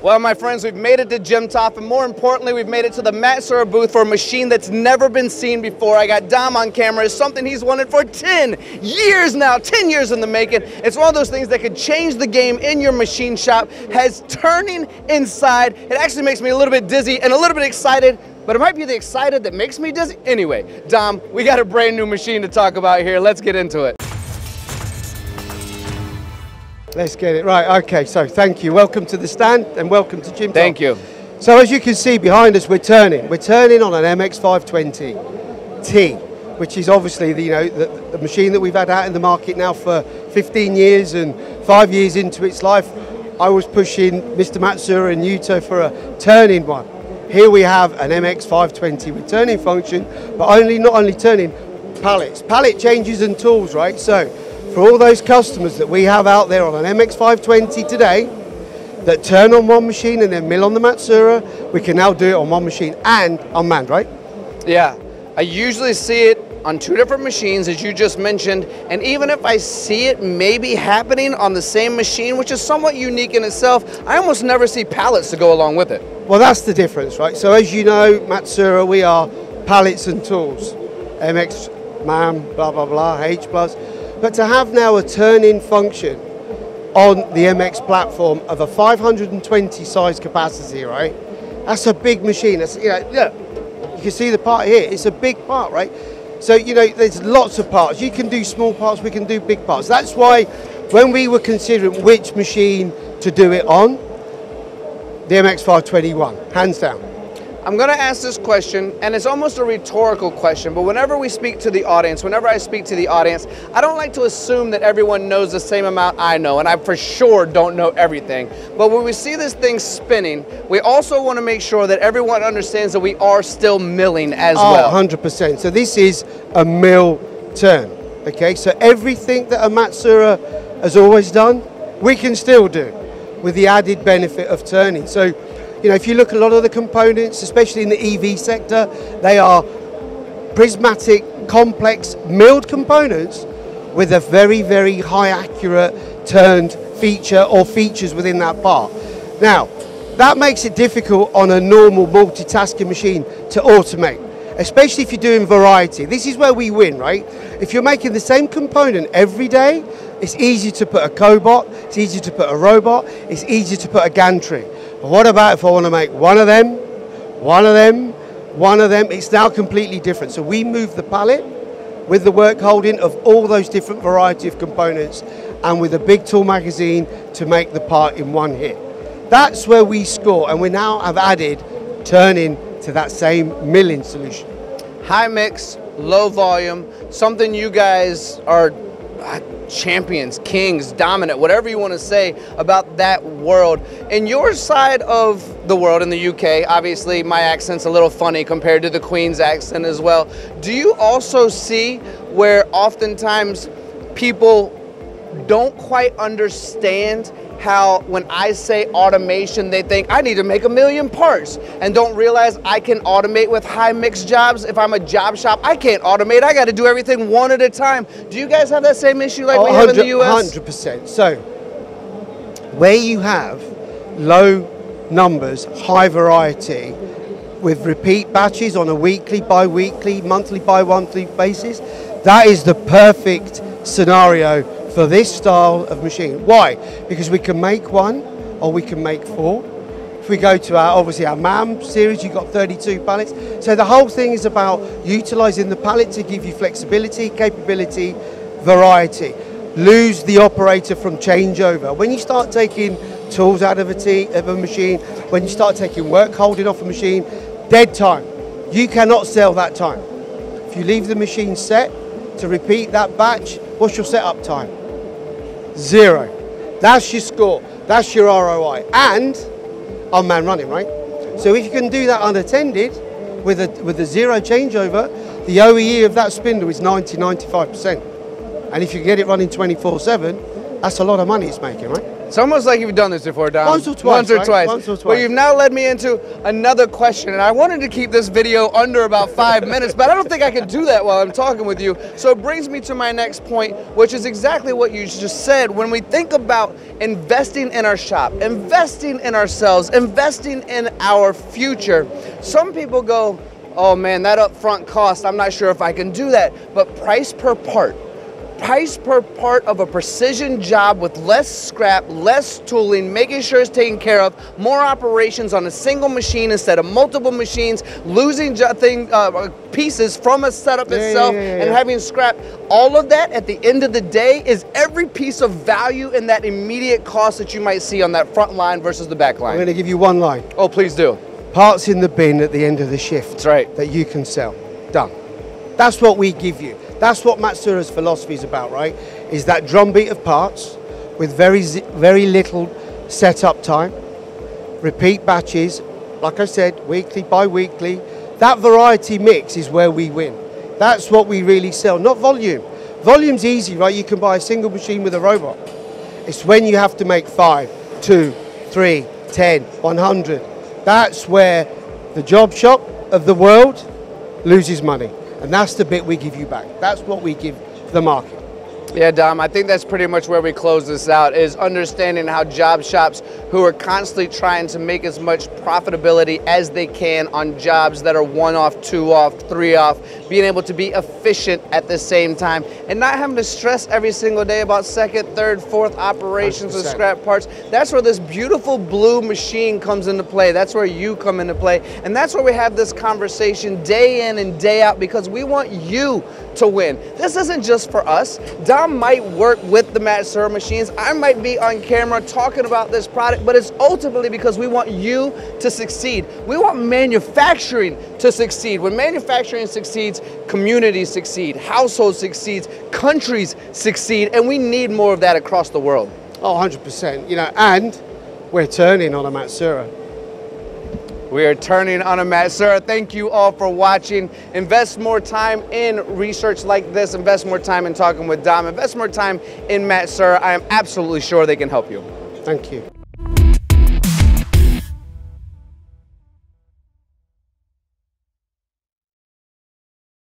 Well, my friends, we've made it to JIMTOF, and more importantly, we've made it to the Matt Matsuura booth for a machine that's never been seen before. I got Dom on camera. It's something he's wanted for 10 years now, 10 years in the making. It's one of those things that could change the game in your machine shop, has turning inside. It actually makes me a little bit dizzy and a little bit excited, but it might be the excited that makes me dizzy. Anyway, Dom, we got a brand new machine to talk about here. Let's get into it. Let's get it right. Okay, so thank you. Welcome to the stand and welcome to Gym Thank you. So as you can see behind us, we're turning. We're turning on an MX520T, which is obviously the, you know the, the machine that we've had out in the market now for 15 years and five years into its life. I was pushing Mr. Matsuura and Yuto for a turning one. Here we have an MX520 with turning function, but only not only turning pallets, pallet changes and tools, right? So for all those customers that we have out there on an MX520 today that turn on one machine and then mill on the Matsuura, we can now do it on one machine and unmanned, right? Yeah, I usually see it on two different machines, as you just mentioned, and even if I see it maybe happening on the same machine, which is somewhat unique in itself, I almost never see pallets to go along with it. Well, that's the difference, right? So as you know, Matsuura, we are pallets and tools, MX, MAM, blah, blah, blah, H plus. But to have now a turn-in function on the MX platform of a 520 size capacity, right? That's a big machine. That's, you know, look, you can see the part here. It's a big part, right? So, you know, there's lots of parts. You can do small parts, we can do big parts. That's why when we were considering which machine to do it on, the MX521, hands down. I'm going to ask this question, and it's almost a rhetorical question, but whenever we speak to the audience, whenever I speak to the audience, I don't like to assume that everyone knows the same amount I know, and I for sure don't know everything. But when we see this thing spinning, we also want to make sure that everyone understands that we are still milling as oh, well. 100%. So this is a mill turn, okay? So everything that a Matsuura has always done, we can still do with the added benefit of turning. So you know, if you look at a lot of the components, especially in the EV sector, they are prismatic, complex, milled components with a very, very high accurate turned feature or features within that part. Now, that makes it difficult on a normal multitasking machine to automate, especially if you're doing variety. This is where we win, right? If you're making the same component every day, it's easy to put a cobot, it's easy to put a robot, it's easy to put a gantry. What about if I want to make one of them, one of them, one of them? It's now completely different. So we move the pallet with the work holding of all those different variety of components and with a big tool magazine to make the part in one hit. That's where we score and we now have added turning to that same milling solution. High mix, low volume, something you guys are champions, kings, dominant, whatever you want to say about that world. In your side of the world, in the UK, obviously my accent's a little funny compared to the Queen's accent as well. Do you also see where oftentimes people don't quite understand how when I say automation, they think I need to make a million parts and don't realize I can automate with high mix jobs. If I'm a job shop, I can't automate. I got to do everything one at a time. Do you guys have that same issue like oh, we have in the US? 100%. So, where you have low numbers, high variety, with repeat batches on a weekly, bi-weekly, monthly, bi-monthly basis, that is the perfect scenario for this style of machine. Why? Because we can make one or we can make four. If we go to our, obviously our MAM series, you've got 32 pallets. So the whole thing is about utilizing the pallet to give you flexibility, capability, variety. Lose the operator from changeover. When you start taking tools out of a, of a machine, when you start taking work holding off a machine, dead time. You cannot sell that time. If you leave the machine set to repeat that batch, what's your setup time? Zero. That's your score. That's your ROI. And on man running, right? So if you can do that unattended with a, with a zero changeover, the OEE of that spindle is 90, 95%. And if you get it running 24-7, that's a lot of money it's making, right? It's almost like you've done this before, Dom. Once or twice, Once or right? twice. Once or But twice. you've now led me into another question, and I wanted to keep this video under about five minutes, but I don't think I can do that while I'm talking with you. So it brings me to my next point, which is exactly what you just said. When we think about investing in our shop, investing in ourselves, investing in our future, some people go, oh man, that upfront cost, I'm not sure if I can do that. But price per part, price per part of a precision job with less scrap, less tooling, making sure it's taken care of, more operations on a single machine instead of multiple machines, losing thing, uh, pieces from a setup Yeah, yeah, itself yeah, yeah, and having scrap. All of that at the end of the day is every piece of value in that immediate cost that you might see on that front line versus the back line. I'm going to give you one line. Oh, please do. Parts in the bin at the end of the shift. That's right. That you can sell. Done. That's what we give you. That's what Matsuura's philosophy is about, right? Is that drumbeat of parts with very very little setup time, repeat batches, like I said, weekly, bi-weekly. That variety mix is where we win. That's what we really sell, not volume. Volume's easy, right? You can buy a single machine with a robot. It's when you have to make five, two, three, ten, one hundred. That's where the job shop of the world loses money. And that's the bit we give you back. That's what we give the market. Yeah, Dom, I think that's pretty much where we close this out is understanding how job shops who are constantly trying to make as much profitability as they can on jobs that are one off, two off, three off, being able to be efficient at the same time and not having to stress every single day about second, third, fourth operations with 100%. scrap parts. That's where this beautiful blue machine comes into play. That's where you come into play. And that's where we have this conversation day in and day out because we want you to win. This isn't just for us. Dom might work with the Matt machines. I might be on camera talking about this product, but it's ultimately because we want you to succeed. We want manufacturing to succeed. When manufacturing succeeds, communities succeed, households succeed, countries succeed, and we need more of that across the world. Oh, 100%. You know, and we're turning on a Matsuura. We are turning on a Matsuura. Thank you all for watching. Invest more time in research like this. Invest more time in talking with Dom. Invest more time in Matsuura. I am absolutely sure they can help you. Thank you.